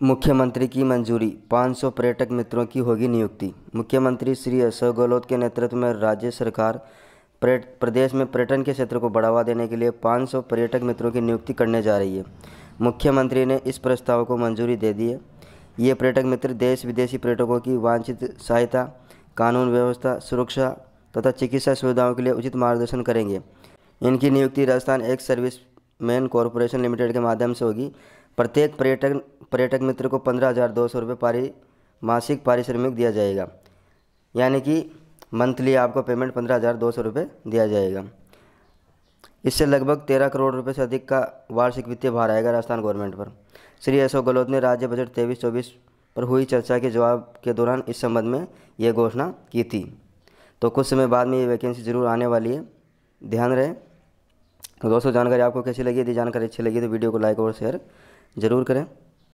मुख्यमंत्री की मंजूरी 500 पर्यटक मित्रों की होगी नियुक्ति। मुख्यमंत्री श्री अशोक गहलोत के नेतृत्व में राज्य सरकार प्रदेश में पर्यटन के क्षेत्र को बढ़ावा देने के लिए 500 पर्यटक मित्रों की नियुक्ति करने जा रही है। मुख्यमंत्री ने इस प्रस्ताव को मंजूरी दे दी है। ये पर्यटक मित्र देश विदेशी पर्यटकों की वांछित सहायता, कानून व्यवस्था, सुरक्षा तथा चिकित्सा सुविधाओं के लिए उचित मार्गदर्शन करेंगे। इनकी नियुक्ति Rajasthan ex service man corporation limited के माध्यम से होगी। प्रत्येक पर्यटक पर्यटक मित्र को पंद्रह हज़ार दो सौ रुपये पारी, मासिक पारिश्रमिक दिया जाएगा। यानी कि मंथली आपको पेमेंट पंद्रह हज़ार दो सौ रुपये दिया जाएगा। इससे लगभग तेरह करोड़ रुपए से अधिक का वार्षिक वित्तीय भार आएगा राजस्थान गवर्नमेंट पर। श्री अशोक गहलोत ने राज्य बजट तेईस चौबीस पर हुई चर्चा के जवाब के दौरान इस संबंध में यह घोषणा की थी। तो कुछ समय बाद में ये वैकेंसी ज़रूर आने वाली है। ध्यान रहे। दोस्तों, जानकारी आपको कैसी लगी? यदि जानकारी अच्छी लगी तो वीडियो को लाइक और शेयर ज़रूर करें।